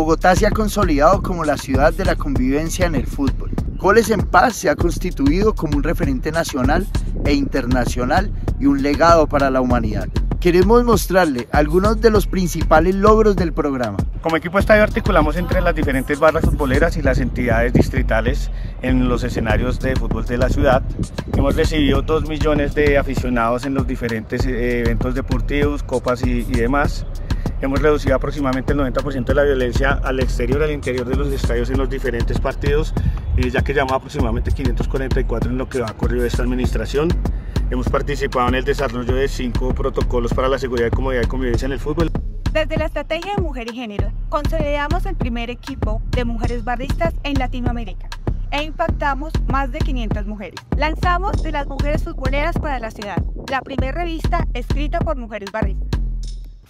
Bogotá se ha consolidado como la ciudad de la convivencia en el fútbol. Goles en Paz se ha constituido como un referente nacional e internacional y un legado para la humanidad. Queremos mostrarle algunos de los principales logros del programa. Como equipo estadio articulamos entre las diferentes barras futboleras y las entidades distritales en los escenarios de fútbol de la ciudad. Hemos recibido 2 millones de aficionados en los diferentes eh, eventos deportivos, copas y, y demás. Hemos reducido aproximadamente el 90% de la violencia al exterior, al interior de los estadios en los diferentes partidos, eh, ya que llevamos aproximadamente 544 en lo que ha corrido esta administración. Hemos participado en el desarrollo de cinco protocolos para la seguridad, comodidad y convivencia en el fútbol. Desde la estrategia de mujer y género, consolidamos el primer equipo de mujeres barristas en Latinoamérica e impactamos más de 500 mujeres. Lanzamos de las mujeres futboleras para la ciudad, la primera revista escrita por mujeres barristas.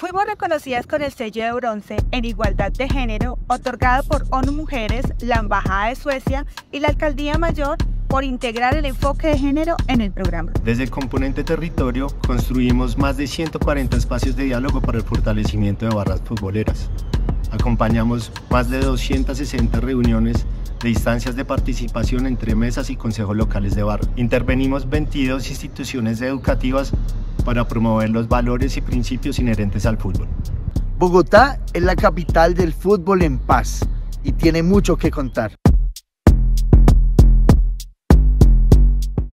Fuimos reconocidas con el sello de bronce en igualdad de género otorgado por ONU Mujeres, la Embajada de Suecia y la Alcaldía Mayor por integrar el enfoque de género en el programa. Desde el componente territorio construimos más de 140 espacios de diálogo para el fortalecimiento de barras futboleras. Acompañamos más de 260 reuniones de instancias de participación entre mesas y consejos locales de barrio. Intervenimos 22 instituciones educativas para promover los valores y principios inherentes al fútbol. Bogotá es la capital del fútbol en paz y tiene mucho que contar.